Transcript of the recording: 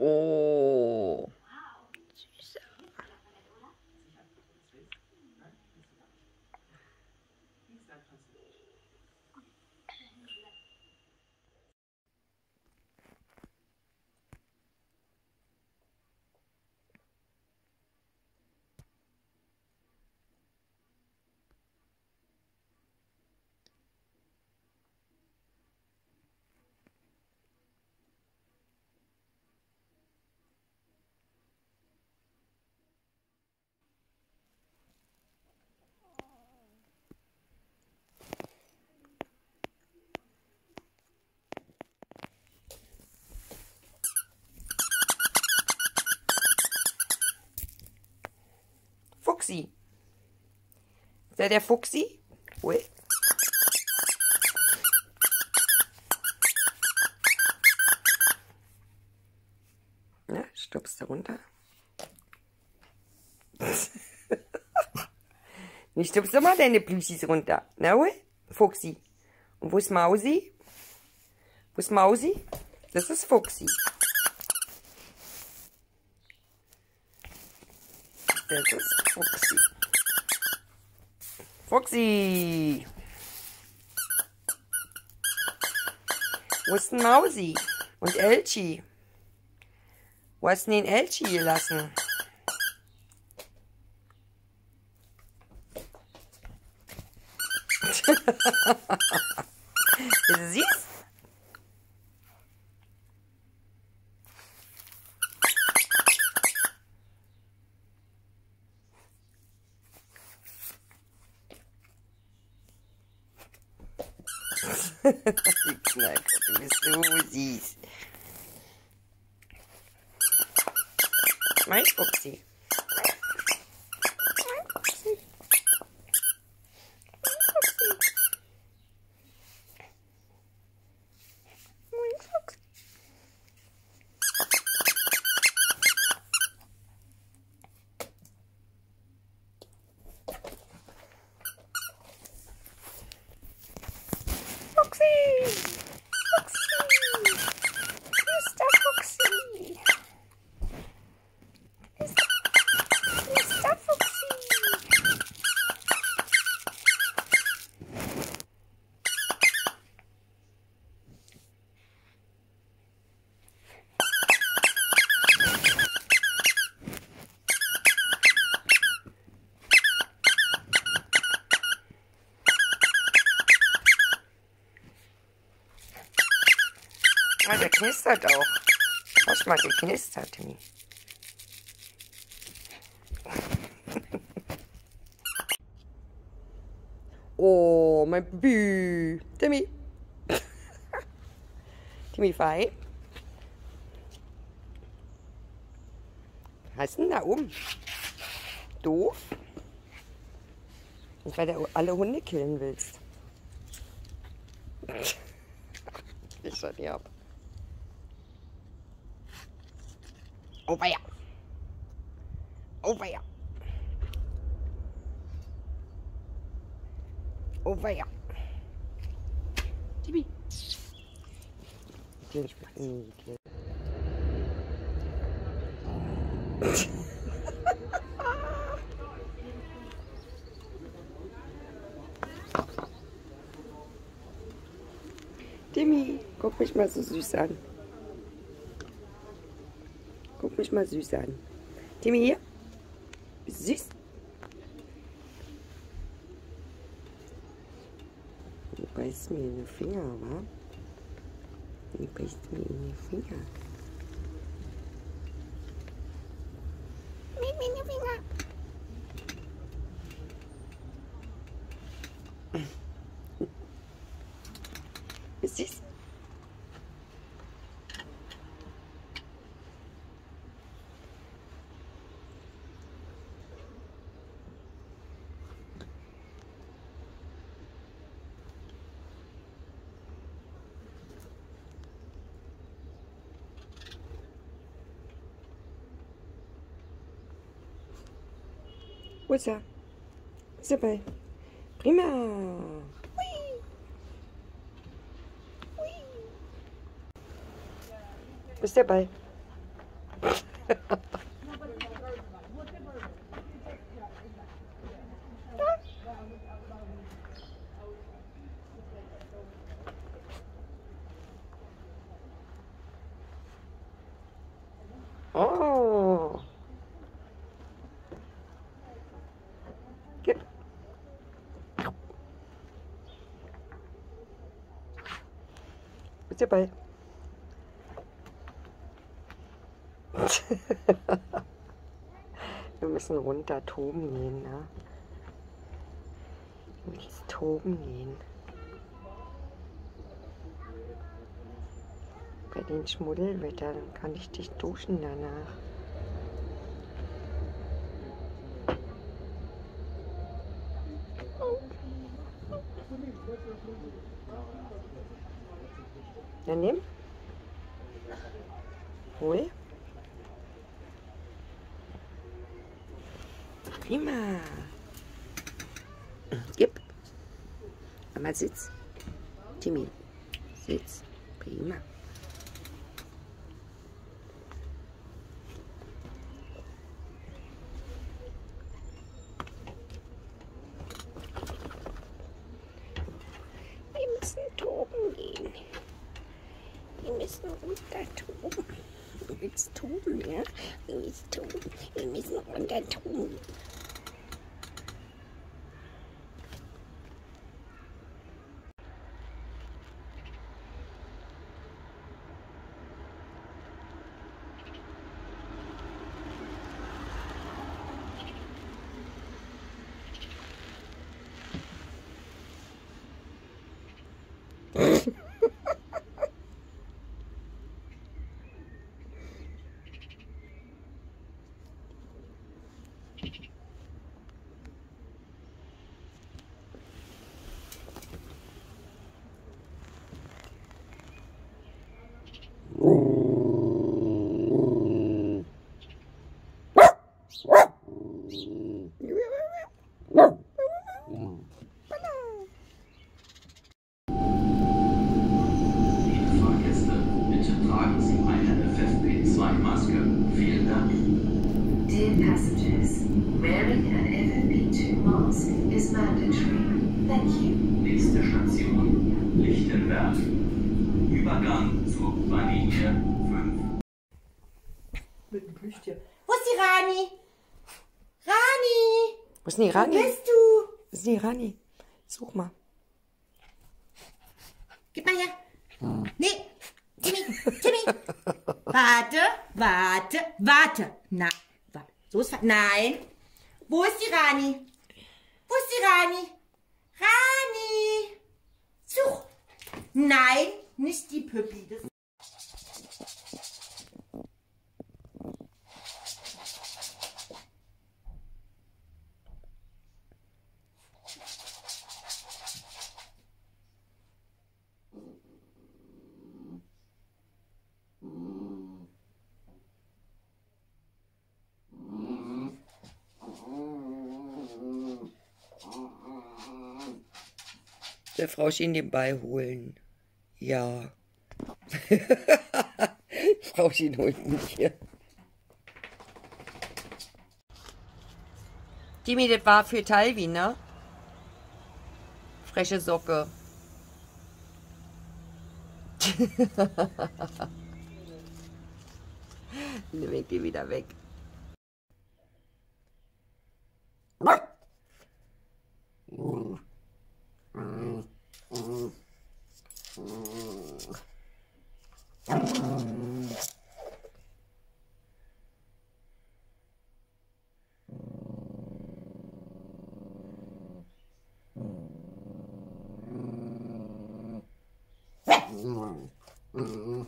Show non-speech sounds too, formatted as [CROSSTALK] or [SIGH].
Oh. Fuchsi. Ist der der Fuchsi? Ui. Ja, stupst da runter. Nicht stupst doch mal deine Plüschis runter. Na, ui? Fuchsi. Und wo ist Mausi? Wo ist Mausi? Das ist Fuchsi. Das ist Fuchsi. Fuchsi. Wo ist denn Mausi? Und Elchi? Wo hast du den Elchi gelassen? [LAUGHS] ist süß? Die Kneipe, du bist so süß. Mein Fuchsi. Mein Fuchsi. Mein Fuchsi. Mein Fuchsi. Fuchsi! Fuchsi! Mr. Fuchsi! Mr. Mr. Fuchsi! Ah, der knistert auch. Wasch mal, der knistert. Timmy. Oh, mein Baby. Timmy. Timmy, fein. Was ist denn da oben? Doof? Nicht, weil du alle Hunde killen willst. [LAUGHS] Ich schau die ab. Oh weia. Oh weia. Oh weia. Tibi. Sprechen die Timmy, guck mich mal so süß an. Mich mal süß an. Timmy, hier. Süß? Du beißt mir in den Finger, wa? Du beißt mir in den Finger. Où ça C'est pas. Prima Oui Oui C'est pas. Der Ball? [LAUGHS] Wir müssen runter toben gehen, ne? Du willst toben gehen. Bei dem Schmuddelwetter, kann ich dich duschen danach. Dann nimm. Hol. Prima. Gib. Einmal sitz. Timmy. Sitz. Prima. Wir müssen toben gehen. Wir müssen runter toben. Willst toben, ja? Du willst toben. Wir müssen runter toben. FFP2-Maske. Vielen Dank. Dear passengers, wearing an FFP2 mask is mandatory. Thank you. Nächste Station, Lichtenberg. Übergang zur U-Bahnlinie 5. Mit dem Plüschtier. Wo ist die Rani? Rani! Wo ist die Wo Rani? bist du? Wo ist die Rani? Such mal. Gib mal her. Nee. Timmy, Timmy. Warte, warte, warte. Na, warte. So ist Nein. Wo ist die Rani? Wo ist die Rani? Rani! Such. Nein, nicht die Püppi. Das Der Frau schien den Ball holen. Ja. Frau schien holt mich hier. Timmy, das war für Talvi, ne? Freche Socke. [LAUGHS] Leg die wieder weg. 嗯。